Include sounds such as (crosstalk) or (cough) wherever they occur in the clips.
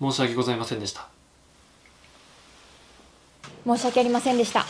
申し訳ございませんでした申し訳ありませんでした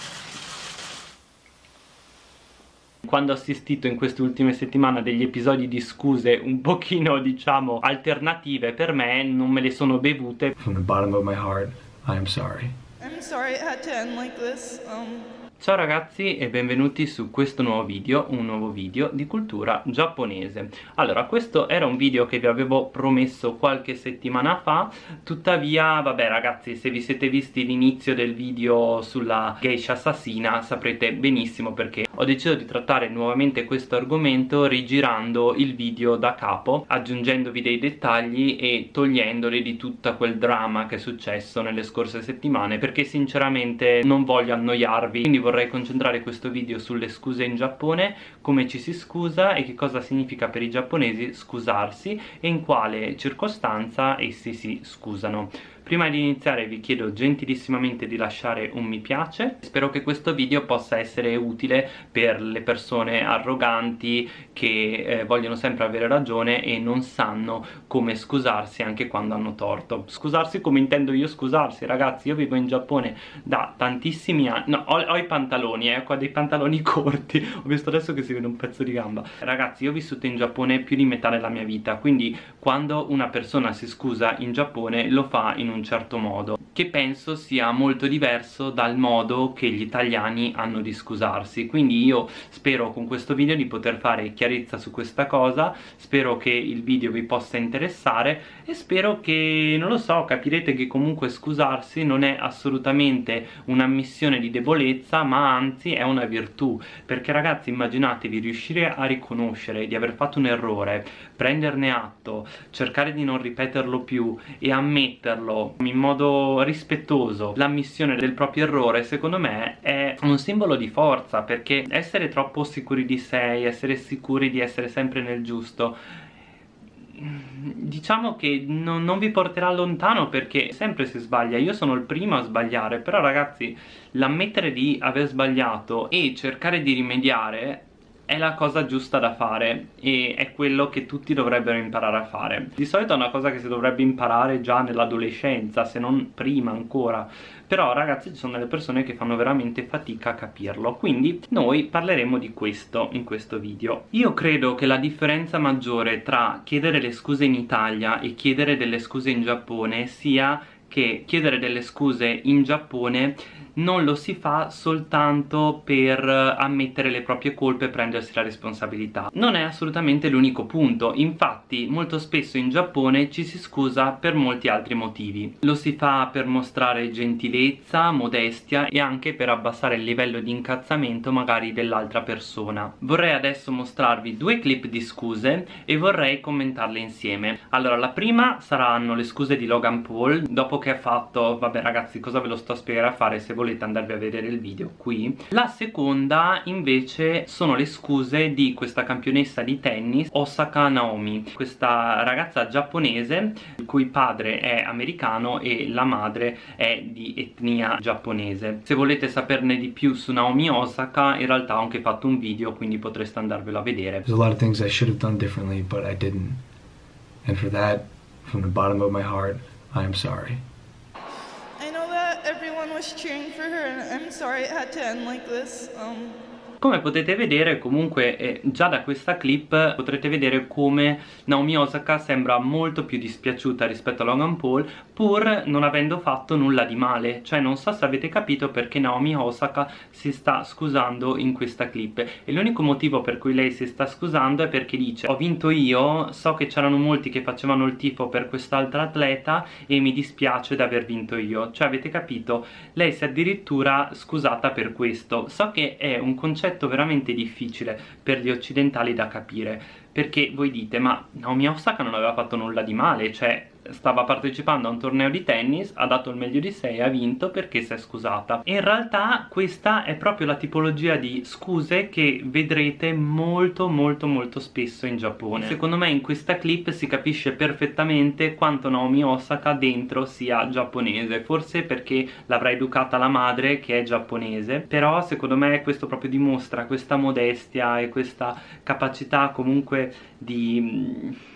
quando ho assistito in queste ultime settimane a degli episodi di scuse un pochino diciamo (laughs) alternative per me non me le sono bevute From the bottom of my heart, I am sorry. I'm sorry it had to end like this. Um, Ciao ragazzi e benvenuti su questo nuovo video, un nuovo video di cultura giapponese. Allora questo era un video che vi avevo promesso qualche settimana fa Tuttavia vabbè ragazzi se vi siete visti l'inizio del video sulla geisha assassina saprete benissimo perché Ho deciso di trattare nuovamente questo argomento rigirando il video da capo Aggiungendovi dei dettagli e togliendoli di tutto quel dramma che è successo nelle scorse settimane Perché sinceramente non voglio annoiarvi Quindi vorrei concentrare questo video sulle scuse in Giappone, come ci si scusa e che cosa significa per i giapponesi scusarsi e in quale circostanza essi si scusano. Prima di iniziare vi chiedo gentilissimamente di lasciare un mi piace. Spero che questo video possa essere utile per le persone arroganti che eh, vogliono sempre avere ragione e non sanno come scusarsi anche quando hanno torto. Scusarsi come intendo io scusarsi ragazzi, io vivo in Giappone da tantissimi anni. No, ho, ho i pantaloni, eh, qua dei pantaloni (laughs) corti. Ho visto adesso che si vede un pezzo di gamba. Ragazzi, io ho vissuto in Giappone più di metà della mia vita Quindi quando una persona si scusa in Giappone lo fa in un un certo modo che penso sia molto diverso dal modo che gli italiani hanno di scusarsi. Quindi io spero con questo video di poter fare chiarezza su questa cosa spero che il video vi possa interessare e spero che, non lo so, capirete che comunque scusarsi non è assolutamente un'ammissione di debolezza ma anzi è una virtù. Perché ragazzi immaginatevi riuscire a riconoscere di aver fatto un errore prenderne atto, cercare di non ripeterlo più e ammetterlo in modo rispettoso l'ammissione del proprio errore secondo me è un simbolo di forza perché essere troppo sicuri di sé, essere sicuri di essere sempre nel giusto diciamo che non, non, vi porterà lontano perché sempre si sbaglia. Io sono il primo a sbagliare però ragazzi l'ammettere di aver sbagliato e cercare di rimediare è la cosa giusta da fare e è quello che tutti dovrebbero imparare a fare. Di solito è una cosa che si dovrebbe imparare già nell'adolescenza se non prima ancora. Però ragazzi ci sono delle persone che fanno veramente fatica a capirlo. Quindi noi parleremo di questo in questo video. Io credo che la differenza maggiore tra chiedere le scuse in Italia e chiedere delle scuse in Giappone sia che chiedere delle scuse in Giappone non lo si fa soltanto per ammettere le proprie colpe e prendersi la responsabilità. Non è assolutamente l'unico punto. Infatti molto spesso in Giappone ci si scusa per molti altri motivi. Lo si fa per mostrare gentilezza, modestia e anche per abbassare il livello di incazzamento magari dell'altra persona. Vorrei adesso mostrarvi due clip di scuse e vorrei commentarle insieme. Allora la prima saranno le scuse di Logan Paul. Dopo che ha fatto vabbè ragazzi cosa ve lo sto a spiegare a fare se volete andarvi a vedere il video qui. La seconda invece sono le scuse di questa campionessa di tennis Osaka Naomi questa ragazza giapponese il cui padre è americano e la madre è di etnia giapponese. Se volete saperne di più su Naomi Osaka in realtà ho anche fatto un video quindi potreste andarvelo a vedere. There's a lot of things I should have done differently but I didn't. And for that from the bottom of my heart I sorry was cheering for her and I'm sorry it had to end like this. Um, come potete vedere comunque eh, già da questa clip potrete vedere come Naomi Osaka sembra molto più dispiaciuta rispetto a Logan Paul pur non avendo fatto nulla di male. Cioè non so se avete capito perché Naomi Osaka si sta scusando in questa clip. E l'unico motivo per cui lei si sta scusando è perché dice ho vinto io, so che c'erano molti che facevano il tifo per quest'altra atleta e mi dispiace di aver vinto io. Cioè avete capito? lei si è addirittura scusata per questo. So che è un concetto veramente difficile per gli occidentali da capire. Perché voi dite ma Naomi Osaka non aveva fatto nulla di male cioè stava partecipando a un torneo di tennis, ha dato il meglio di sé e ha vinto perché si è scusata. in realtà questa è proprio la tipologia di scuse che vedrete molto molto molto spesso in Giappone. Secondo me in questa clip si capisce perfettamente quanto Naomi Osaka dentro sia giapponese, forse perché l'avrà educata la madre che è giapponese, però secondo me questo proprio dimostra questa modestia e questa capacità comunque di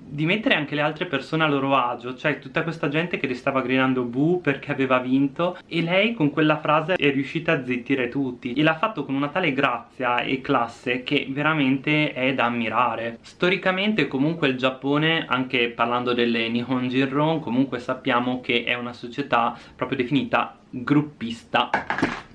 di mettere anche le altre persone a loro agio, cioè tutta questa gente che le stava gridando bu perché aveva vinto e lei con quella frase è riuscita a zittire tutti e l'ha fatto con una tale grazia e classe che veramente è da ammirare. Storicamente comunque il Giappone, anche parlando delle Nihon Jinron, comunque sappiamo che è una società proprio definita gruppista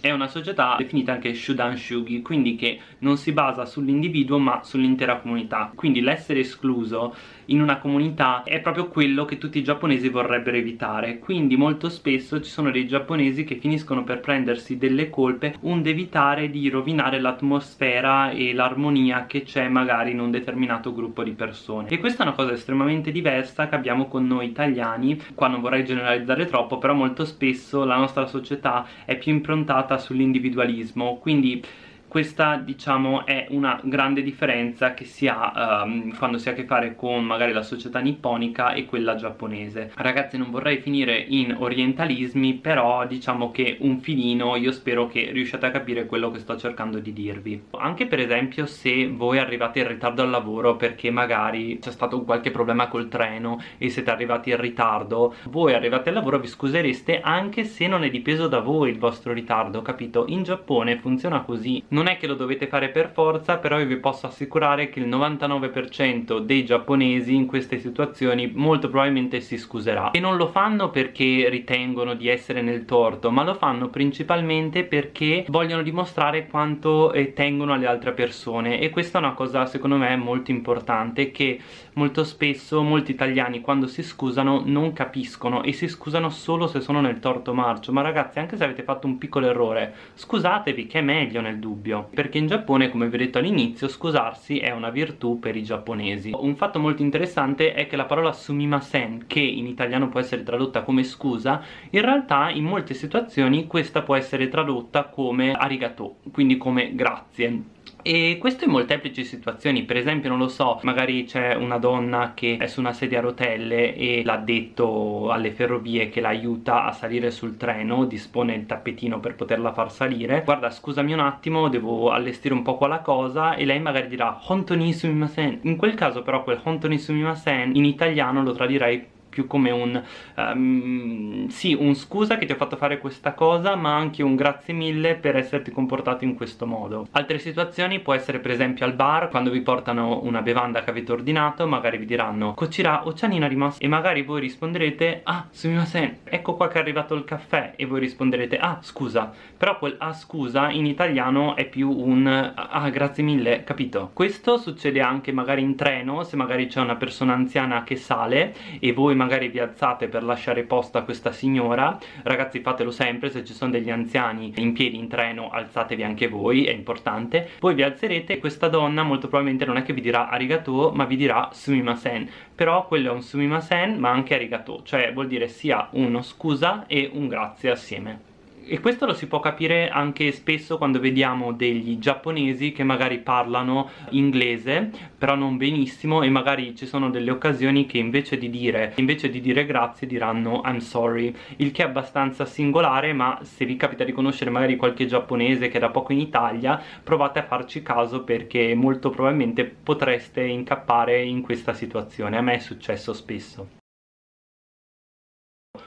è una società definita anche Shudan Shugi, quindi che non si basa sull'individuo ma sull'intera comunità. Quindi l'essere escluso in una comunità è proprio quello che tutti i giapponesi vorrebbero evitare. Quindi molto spesso ci sono dei giapponesi che finiscono per prendersi delle colpe onde evitare di rovinare l'atmosfera e l'armonia che c'è magari in un determinato gruppo di persone. E questa è una cosa estremamente diversa che abbiamo con noi italiani. Qua non vorrei generalizzare troppo, però molto spesso la nostra società è più improntata sull'individualismo, quindi questa diciamo è una grande differenza che si ha um, quando si ha a che fare con magari la società nipponica e quella giapponese. Ragazzi non vorrei finire in orientalismi però diciamo che un filino io spero che riusciate a capire quello che sto cercando di dirvi. Anche per esempio se voi arrivate in ritardo al lavoro perché magari c'è stato qualche problema col treno e siete arrivati in ritardo voi arrivate al lavoro vi scusereste anche se non è dipeso da voi il vostro ritardo capito? in Giappone funziona così. Non non è che lo dovete fare per forza però io vi posso assicurare che il 99% dei giapponesi in queste situazioni molto probabilmente si scuserà. E non lo fanno perché ritengono di essere nel torto ma lo fanno principalmente perché vogliono dimostrare quanto eh, tengono alle altre persone. E questa è una cosa secondo me molto importante che molto spesso molti italiani quando si scusano non capiscono. E si scusano solo se sono nel torto marcio. Ma ragazzi anche se avete fatto un piccolo errore scusatevi che è meglio nel dubbio dubbio perché in Giappone come vi ho detto all'inizio scusarsi è una virtù per i giapponesi. Un fatto molto interessante è che la parola sumimasen che in italiano può essere tradotta come scusa in realtà in molte situazioni questa può essere tradotta come arigato quindi come grazie e questo in molteplici situazioni. Per esempio non lo so magari c'è una donna che è su una sedia a rotelle e l'ha detto alle ferrovie che l'aiuta a salire sul treno dispone il tappetino per poterla far salire. Guarda scusami un attimo devo allestire un po' qua la cosa e lei magari dirà hontoni sumimasen in quel caso però quel hontoni sumimasen in italiano lo tradirei più come un um, sì, un scusa che ti ho fatto fare questa cosa ma anche un grazie mille per esserti comportato in questo modo. Altre situazioni può essere per esempio al bar quando vi portano una bevanda che avete ordinato magari vi diranno Kocira oceanina rimasto e magari voi risponderete ah sumimasen ecco qua che è arrivato il caffè. E voi risponderete ah scusa. Però quel ah scusa in italiano è più un ah grazie mille capito? Questo succede anche magari in treno se magari c'è una persona anziana che sale e voi magari vi alzate per lasciare posto a questa signora. Ragazzi fatelo sempre se ci sono degli anziani in piedi in treno alzatevi anche voi è importante. Poi vi alzerete e questa donna molto probabilmente non è che vi dirà arigato ma vi dirà sumimasen. Però quello è un sumimasen ma anche arigato cioè vuol dire sia uno scusa e un grazie assieme e questo lo si può capire anche spesso quando vediamo degli giapponesi che magari parlano inglese però non benissimo e magari ci sono delle occasioni che invece di dire, invece di dire grazie diranno I'm sorry il che è abbastanza singolare ma se vi capita di conoscere magari qualche giapponese che è da poco in Italia provate a farci caso perché molto probabilmente potreste incappare in questa situazione. A me è successo spesso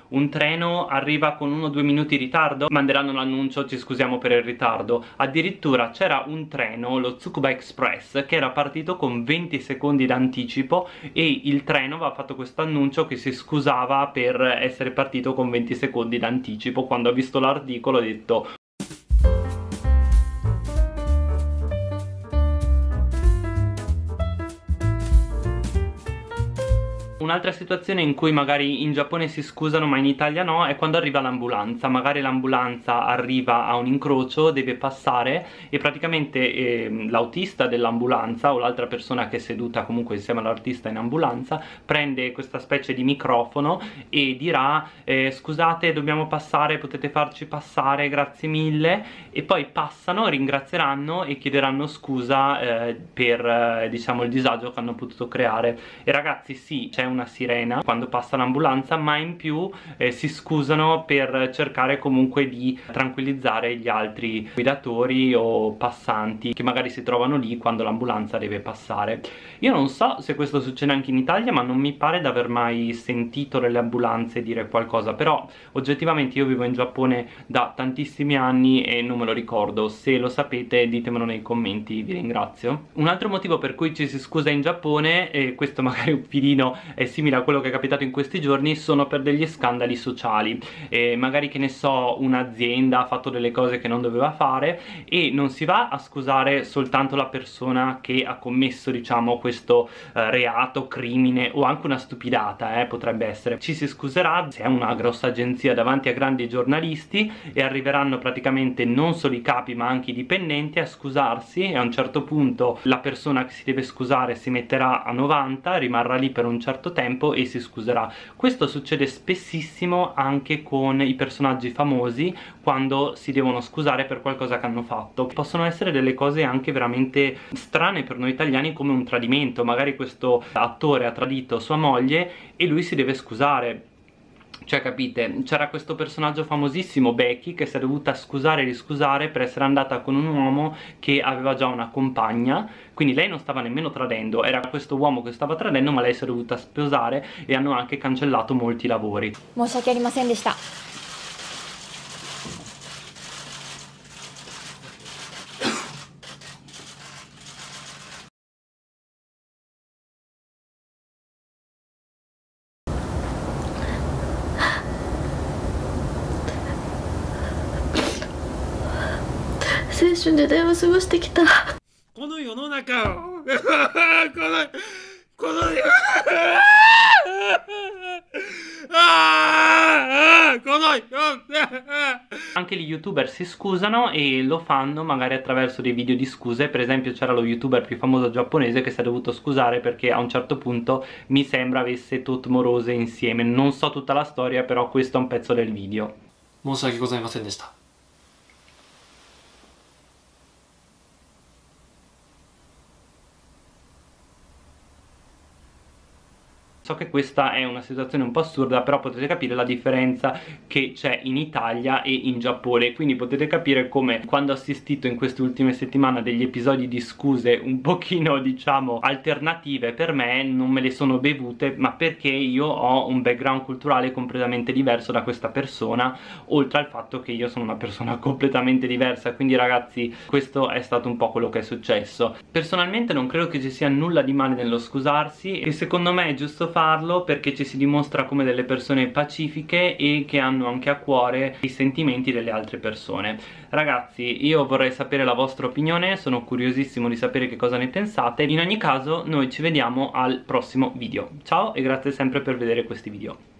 un treno arriva con uno o due minuti di ritardo manderanno l'annuncio ci scusiamo per il ritardo addirittura c'era un treno lo Tsukuba Express che era partito con 20 secondi d'anticipo e il treno aveva fatto questo annuncio che si scusava per essere partito con 20 secondi d'anticipo. Quando ho visto l'articolo ho detto Un'altra situazione in cui magari in Giappone si scusano ma in Italia no è quando arriva l'ambulanza. Magari l'ambulanza arriva a un incrocio, deve passare e praticamente eh, l'autista dell'ambulanza o l'altra persona che è seduta comunque insieme all'artista in ambulanza prende questa specie di microfono e dirà eh, scusate dobbiamo passare, potete farci passare, grazie mille. E poi passano, ringrazieranno e chiederanno scusa eh, per eh, diciamo il disagio che hanno potuto creare. E ragazzi sì, c'è un una sirena quando passa l'ambulanza ma in più eh, si scusano per cercare comunque di tranquillizzare gli altri guidatori o passanti che magari si trovano lì quando l'ambulanza deve passare. Io non so se questo succede anche in Italia ma non mi pare di aver mai sentito delle ambulanze dire qualcosa però oggettivamente io vivo in Giappone da tantissimi anni e non me lo ricordo. Se lo sapete ditemelo nei commenti vi ringrazio. Un altro motivo per cui ci si scusa in Giappone e questo (laughs) magari un filino è simile a quello che è capitato in questi giorni sono per degli scandali sociali. E magari che ne so un'azienda ha fatto delle cose che non doveva fare e non si va a scusare soltanto la persona che ha commesso diciamo questo eh, reato, crimine o anche una stupidata eh, potrebbe essere. Ci si scuserà se è una grossa agenzia davanti a grandi giornalisti e arriveranno praticamente non solo i capi ma anche i dipendenti a scusarsi e a un certo punto la persona che si deve scusare si metterà a 90 rimarrà lì per un certo tempo e si scuserà. Questo succede spessissimo anche con i personaggi famosi quando si devono scusare per qualcosa che hanno fatto. Possono essere delle cose anche veramente strane per noi italiani come un tradimento. Magari questo attore ha tradito sua moglie e lui si deve scusare cioè capite, c'era questo personaggio famosissimo Becky che si è dovuta scusare e riscusare per essere andata con un uomo che aveva già una compagna quindi lei non stava nemmeno tradendo, era questo uomo che stava tradendo ma lei si è dovuta sposare e hanno anche cancellato molti lavori 申し訳ありませんでした 青春時代を過ごしてきたこの世の中をこのこの(laughs) (laughs) ああこの世 Anche gli youtuber si scusano e lo fanno magari attraverso dei video di scuse Per esempio c'era lo youtuber più famoso giapponese che si è dovuto scusare perché a un certo punto mi sembra avesse Totmo Rose insieme Non so tutta la storia però questo è un pezzo del video 申し訳ございませんでした So che questa è una situazione un po' assurda, però potete capire la differenza che c'è in Italia e in Giappone, quindi potete capire come quando ho assistito in queste ultime settimane degli episodi di scuse un pochino, (laughs) diciamo, alternative per me, non me le sono bevute, ma perché io ho un background culturale completamente diverso da questa persona, oltre al fatto che io sono una persona (laughs) completamente diversa, quindi ragazzi, questo è stato un po' quello che è successo. Personalmente non credo che ci sia nulla di male nello scusarsi e secondo me è giusto farlo perché ci si dimostra come delle persone pacifiche e che hanno anche a cuore i sentimenti delle altre persone. Ragazzi io vorrei sapere la vostra opinione sono curiosissimo di sapere che cosa ne pensate. In ogni caso noi ci vediamo al prossimo video. Ciao e grazie sempre per vedere questi video